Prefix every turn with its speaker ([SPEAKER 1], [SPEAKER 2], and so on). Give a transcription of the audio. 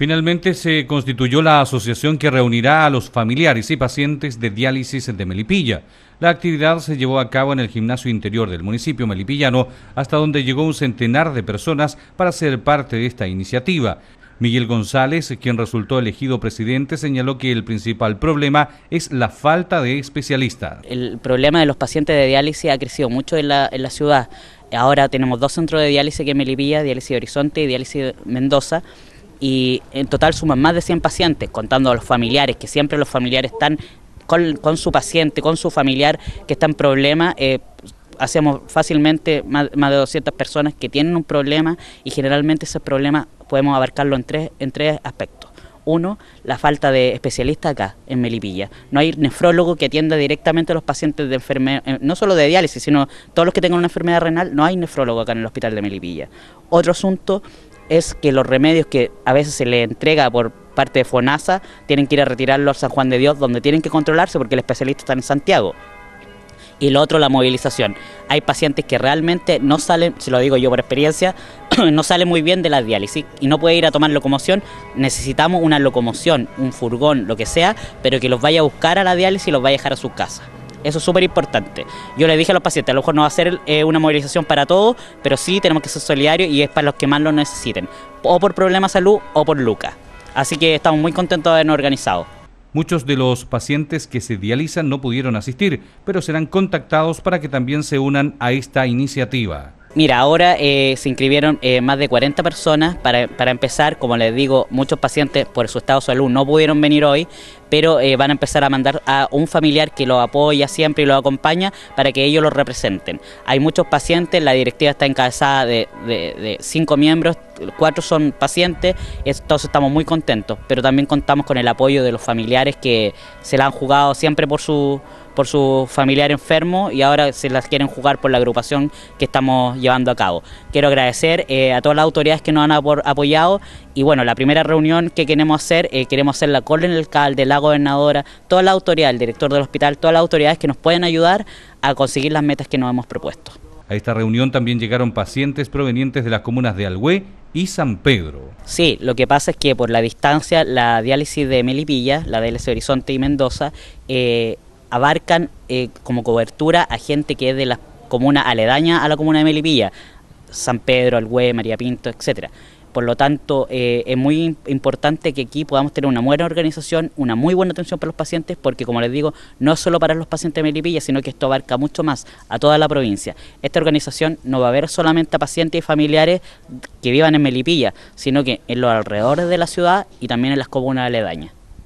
[SPEAKER 1] Finalmente se constituyó la asociación que reunirá a los familiares y pacientes de diálisis de Melipilla. La actividad se llevó a cabo en el gimnasio interior del municipio melipillano, hasta donde llegó un centenar de personas para ser parte de esta iniciativa. Miguel González, quien resultó elegido presidente, señaló que el principal problema es la falta de especialistas.
[SPEAKER 2] El problema de los pacientes de diálisis ha crecido mucho en la, ciudad. Ahora tenemos dos centros de diálisis que en Melipilla, diálisis Horizonte y diálisis Mendoza y en total suman más de 100 pacientes, contando a los familiares, que siempre los familiares están con, su paciente, con su familiar que está en problema. Eh, hacemos fácilmente más, de 200 personas que tienen un problema y generalmente ese problema podemos abarcarlo en tres, en tres aspectos. Uno, la falta de especialistas acá en Melipilla. No hay nefrólogo que atienda directamente a los pacientes de enfermedad, eh, no solo de diálisis, sino todos los que tengan una enfermedad renal, no hay nefrólogo acá en el hospital de Melipilla. Otro asunto es que los remedios que a veces se le entrega por parte de FONASA tienen que ir a retirarlos a San Juan de Dios, donde tienen que controlarse porque el especialista está en Santiago. Y lo otro, la movilización. Hay pacientes que realmente no salen, se lo digo yo por experiencia, no salen muy bien de la diálisis y no puede ir a tomar locomoción. Necesitamos una locomoción, un furgón, lo que sea, pero que los vaya a buscar a la diálisis y los vaya a dejar a su casa. Eso es súper importante. Yo le dije a los pacientes, a lo mejor no va a ser eh, una movilización para todos, pero sí tenemos que ser solidarios y es para los que más lo necesiten, o por problemas de salud o por lucas. Así que estamos muy contentos de habernos organizado.
[SPEAKER 1] Muchos de los pacientes que se dializan no pudieron asistir, pero serán contactados para que también se unan a esta iniciativa.
[SPEAKER 2] Mira, ahora eh, se inscribieron eh, más de 40 personas para, para, empezar. Como les digo, muchos pacientes por su estado de salud no pudieron venir hoy, pero eh, van a empezar a mandar a un familiar que lo apoya siempre y lo acompaña para que ellos lo representen. Hay muchos pacientes, la directiva está encabezada de cinco miembros, cuatro son pacientes, entonces estamos muy contentos, pero también contamos con el apoyo de los familiares que se la han jugado siempre por su por su familiar enfermo y ahora se las quieren jugar por la agrupación que estamos llevando a cabo. Quiero agradecer eh, a todas las autoridades que nos han apoyado y bueno, la primera reunión que queremos hacer, eh, queremos hacerla con el alcalde, la gobernadora, toda la autoridad, el director del hospital, todas las autoridades que nos pueden ayudar a conseguir las metas que nos hemos propuesto.
[SPEAKER 1] A esta reunión también llegaron pacientes provenientes de las comunas de Alhué y San Pedro.
[SPEAKER 2] Sí, lo que pasa es que por la distancia, la diálisis de Melipilla, la diálisis de Horizonte y Mendoza, eh, abarcan eh, como cobertura a gente que es de la comuna aledaña a la comuna de Melipilla, San Pedro, Alhué, María Pinto, etcétera. Por lo tanto, eh, es muy importante que aquí podamos tener una buena organización, una muy buena atención para los pacientes, porque como les digo, no solo para los pacientes de Melipilla, sino que esto abarca mucho más a toda la provincia. Esta organización no va a ver solamente a pacientes y familiares que vivan en Melipilla, sino que en los alrededores de la ciudad y también en las comunas aledañas.